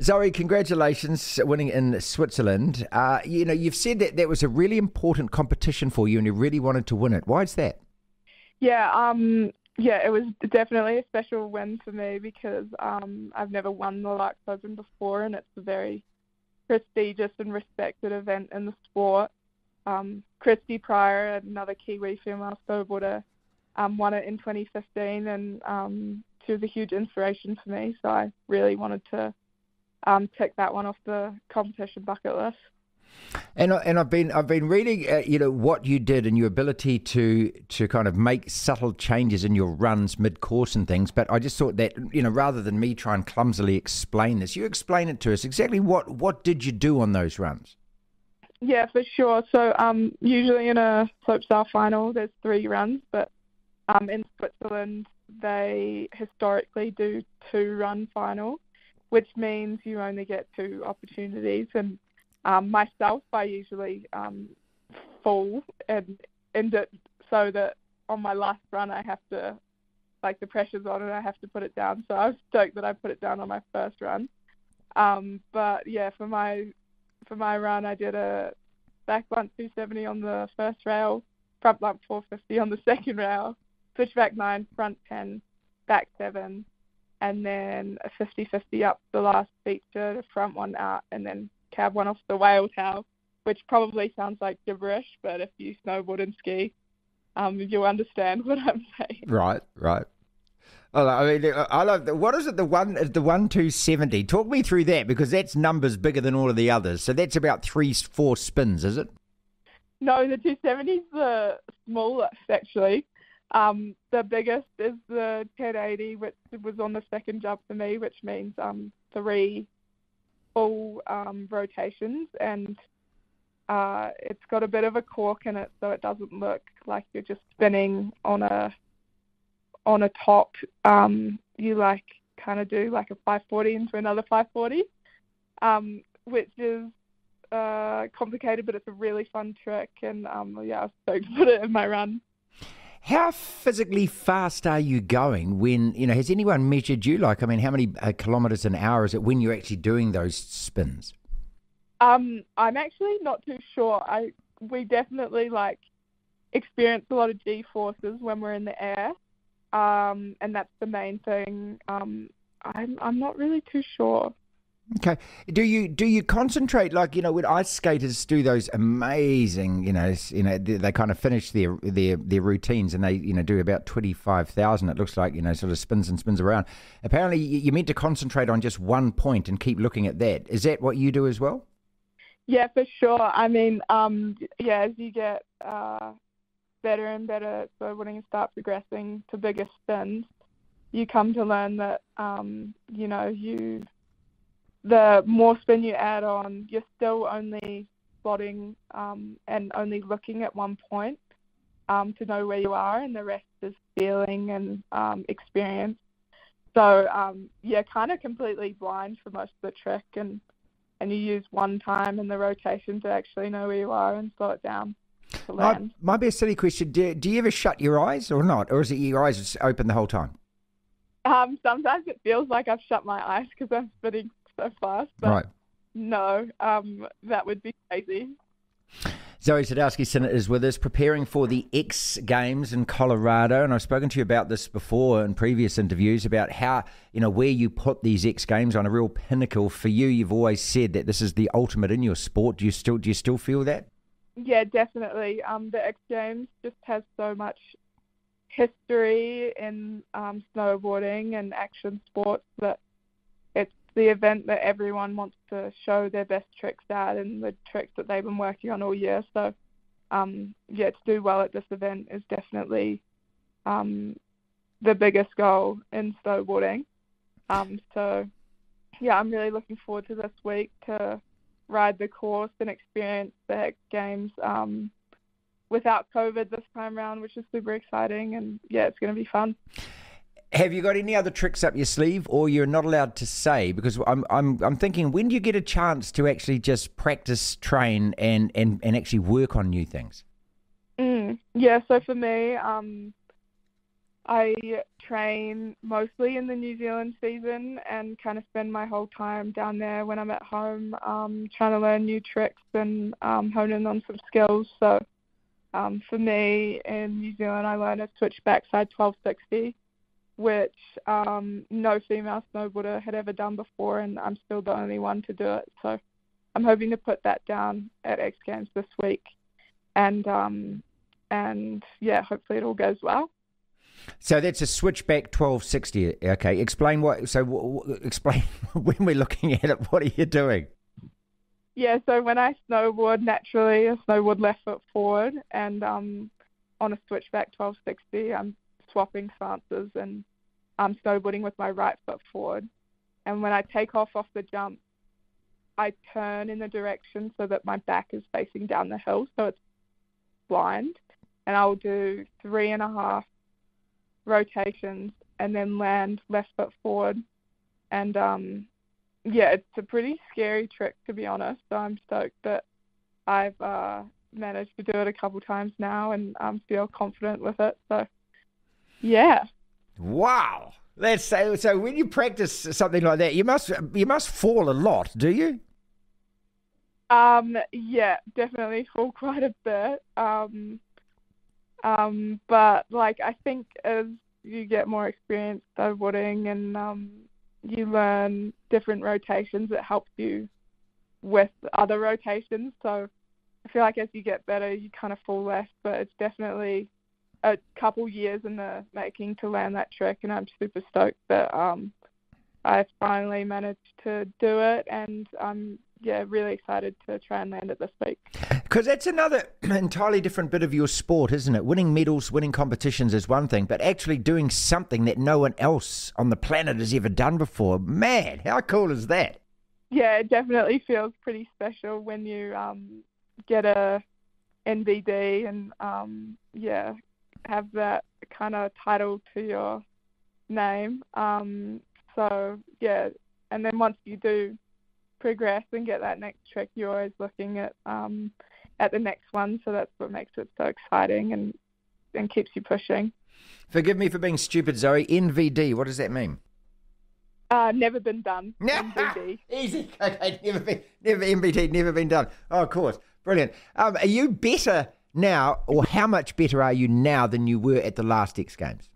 Zoi, congratulations winning in Switzerland. Uh, you know, you've said that that was a really important competition for you and you really wanted to win it. Why is that? Yeah, um, yeah, it was definitely a special win for me because um, I've never won the LAAX Open before and it's a very prestigious and respected event in the sport. Um, Christy Prior, another Kiwi female snowboarder, um, won it in 2015 and um, she was a huge inspiration for me. So I really wanted to um, tick that one off the competition bucket list. And and I've been I've been reading uh, you know what you did and your ability to to kind of make subtle changes in your runs mid course and things. But I just thought that you know rather than me try and clumsily explain this, you explain it to us exactly what what did you do on those runs. Yeah, for sure. So um, usually in a slopestyle final, there's three runs, but um, in Switzerland they historically do two run final, which means you only get two opportunities. And um, myself, I usually um, fall and end it so that on my last run I have to, like the pressure's on and I have to put it down. So I was stoked that I put it down on my first run. Um, but yeah, for my for my run, I did a back blunt 270 on the first rail, front blunt 450 on the second rail, switchback nine, front 10, back seven, and then a 50-50 up the last feature, the front one out, and then cab one off the whale tail, which probably sounds like gibberish, but if you snowboard and ski, um, you'll understand what I'm saying. Right, right. Oh, I mean, I love the, what is it? The one, is the one two seventy. Talk me through that because that's numbers bigger than all of the others. So that's about three, four spins, is it? No, the two seventy is the smallest actually. Um, the biggest is the 1080, which was on the second jump for me, which means um, three full um, rotations, and uh, it's got a bit of a cork in it, so it doesn't look like you're just spinning on a on a top. Um, you like kind of do like a 540 into another 540, um, which is uh, complicated, but it's a really fun trick, and um, yeah, I was stoked to put it in my run. How physically fast are you going when, you know, has anyone measured you? Like, I mean, how many uh, kilometres an hour is it when you're actually doing those spins? Um, I'm actually not too sure. I we definitely like experience a lot of G forces when we're in the air, um, and that's the main thing. Um, I'm I'm not really too sure. Okay. Do you do you concentrate like you know when ice skaters do those amazing you know you know they, they kind of finish their their their routines and they you know do about twenty five thousand. It looks like you know sort of spins and spins around. Apparently, you're meant to concentrate on just one point and keep looking at that. Is that what you do as well? Yeah, for sure. I mean, um, yeah, as you get uh, better and better, so when you start progressing to bigger spins, you come to learn that um, you know you the more spin you add on, you're still only spotting um, and only looking at one point um, to know where you are, and the rest is feeling and um, experience. So um, yeah, kind of completely blind for most of the trick, and and you use one time in the rotation to actually know where you are and slow it down. Land. My, best silly question. Do, do you ever shut your eyes or not, or is it your eyes open the whole time? Um, sometimes it feels like I've shut my eyes because I'm spinning so fast. But right. no, um, that would be crazy. Zoi Sadowski Synnott is with us, preparing for the X Games in Colorado, and I've spoken to you about this before in previous interviews about how you know where you put these X Games on a real pinnacle for you. You've always said that this is the ultimate in your sport. Do you still do you still feel that? Yeah, definitely. Um, the X Games just has so much history in um, snowboarding and action sports that the event that everyone wants to show their best tricks at and the tricks that they've been working on all year. So, um, yeah, to do well at this event is definitely um, the biggest goal in snowboarding. Um, so, yeah, I'm really looking forward to this week to ride the course and experience the X Games um, without COVID this time around, which is super exciting. And yeah, it's going to be fun. Have you got any other tricks up your sleeve, or you're not allowed to say? Because I'm I'm I'm thinking, when do you get a chance to actually just practice, train, and and and actually work on new things? Mm, yeah. So for me, um, I train mostly in the New Zealand season and kind of spend my whole time down there when I'm at home, um, trying to learn new tricks and um, on some skills. So um, for me in New Zealand, I learned a switch backside 1260, which um, no female snowboarder had ever done before, and I'm still the only one to do it. So I'm hoping to put that down at X Games this week, and um, and yeah, hopefully it all goes well. So that's a switchback 1260. Okay, explain what. So w- w- explain when we're looking at it. What are you doing? Yeah, so when I snowboard, naturally I snowboard left foot forward, and um, on a switchback 1260, I'm swapping stances and I'm snowboarding with my right foot forward. And when I take off off the jump, I turn in the direction so that my back is facing down the hill, so it's blind, and I'll do three and a half rotations and then land left foot forward. And um, yeah, it's a pretty scary trick to be honest. So I'm stoked that I've uh, managed to do it a couple times now and um, feel confident with it. So yeah. Wow. That's so. So when you practice something like that, you must you must fall a lot, do you? Um. Yeah, definitely fall quite a bit. Um. Um, but like I think as you get more experience snowboarding and um, you learn different rotations, it helps you with other rotations. So I feel like as you get better, you kind of fall less, but it's definitely a couple years in the making to land that trick, and I'm super stoked that um, I finally managed to do it, and I'm yeah really excited to try and land it this week. Because that's another entirely different bit of your sport, isn't it? Winning medals, winning competitions is one thing, but actually doing something that no one else on the planet has ever done before. Man, how cool is that? Yeah, it definitely feels pretty special when you um, get a NVD and um, yeah, have that kind of title to your name. Um, so yeah, and then once you do progress and get that next trick, you're always looking at um, at the next one. So that's what makes it so exciting and and keeps you pushing. Forgive me for being stupid, Zoi. NVD, what does that mean? Uh, never been done. NVD. Easy. Okay, never been, never NVD, never been done. Oh, of course, brilliant. Um, are you better now, or how much better are you now than you were at the last X Games?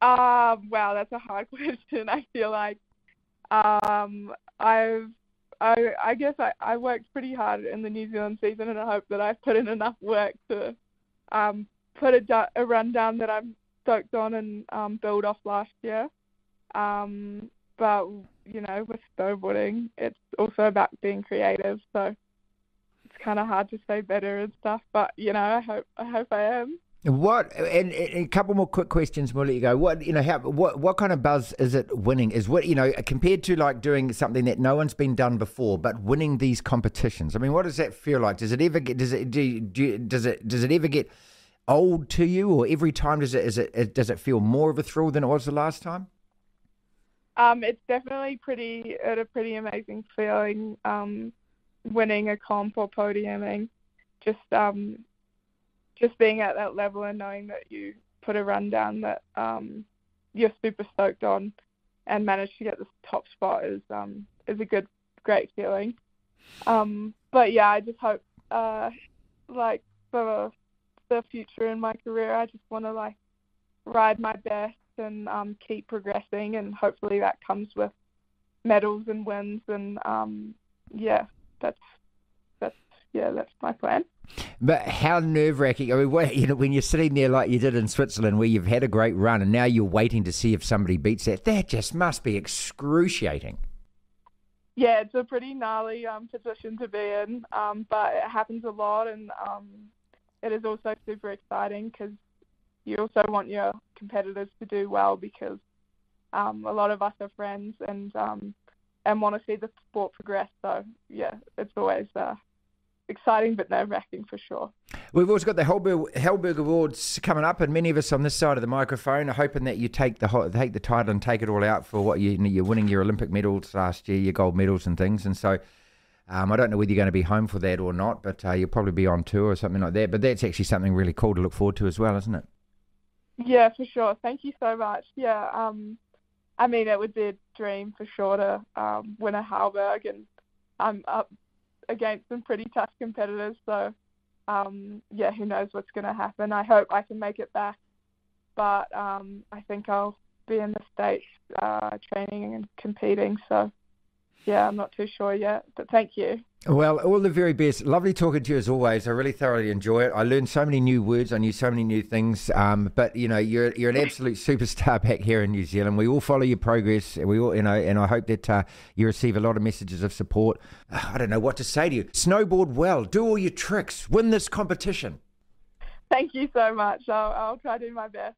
Uh, wow, that's a hard question. I feel like um, I've I I guess I, I worked pretty hard in the New Zealand season, and I hope that I've put in enough work to um, put a, a rundown that I'm stoked on and um, build off last year. Um, but you know, with snowboarding, it's also about being creative. So kind of hard to say better and stuff. But you know, I hope I hope I am. What and, and, a couple more quick questions. We'll let you go. What you know? How what what kind of buzz is it winning? Is what you know compared to like doing something that no one's been done before, but winning these competitions. I mean, what does that feel like? Does it ever get? Does it do? do does it does it ever get old to you, or every time does it is it does it feel more of a thrill than it was the last time? Um, it's definitely pretty It's a pretty amazing feeling. Um, winning a comp or podiuming, just um just being at that level and knowing that you put a run down that um, you're super stoked on and managed to get the top spot is um, is a good, great feeling. Um, but yeah, I just hope, uh, like for the future in my career, I just want to like ride my best and um, keep progressing, and hopefully that comes with medals and wins. And um, yeah, that's that's yeah, that's my plan. But how nerve wracking! I mean, what, you know, when you're sitting there like you did in Switzerland, where you've had a great run, and now you're waiting to see if somebody beats that. That just must be excruciating. Yeah, it's a pretty gnarly um, position to be in, um, but it happens a lot, and um, it is also super exciting because you also want your competitors to do well because um, a lot of us are friends and um, and want to see the sport progress. So yeah, it's always uh, exciting but nerve wracking for sure. We've also got the Halberg, Halberg Awards coming up, and many of us on this side of the microphone are hoping that you take the take the title and take it all out for what you, you're winning your Olympic medals last year, your gold medals and things. And so, um, I don't know whether you're going to be home for that or not, but uh, you'll probably be on tour or something like that. But that's actually something really cool to look forward to as well, isn't it? Yeah, for sure. Thank you so much. Yeah, um, I mean, it would be a dream for sure to um, win a Halberg, and I'm up against some pretty tough competitors. So, um, yeah, who knows what's going to happen? I hope I can make it back, but um, I think I'll be in the states uh, training and competing. So, yeah, I'm not too sure yet, but thank you. Well, all the very best. Lovely talking to you as always. I really thoroughly enjoy it. I learned so many new words. I knew so many new things. Um, but you know, you're you're an absolute superstar back here in New Zealand. We all follow your progress. We all, you know, and I hope that uh, you receive a lot of messages of support. I don't know what to say to you. Snowboard well. Do all your tricks. Win this competition. Thank you so much. I'll, I'll try to do my best.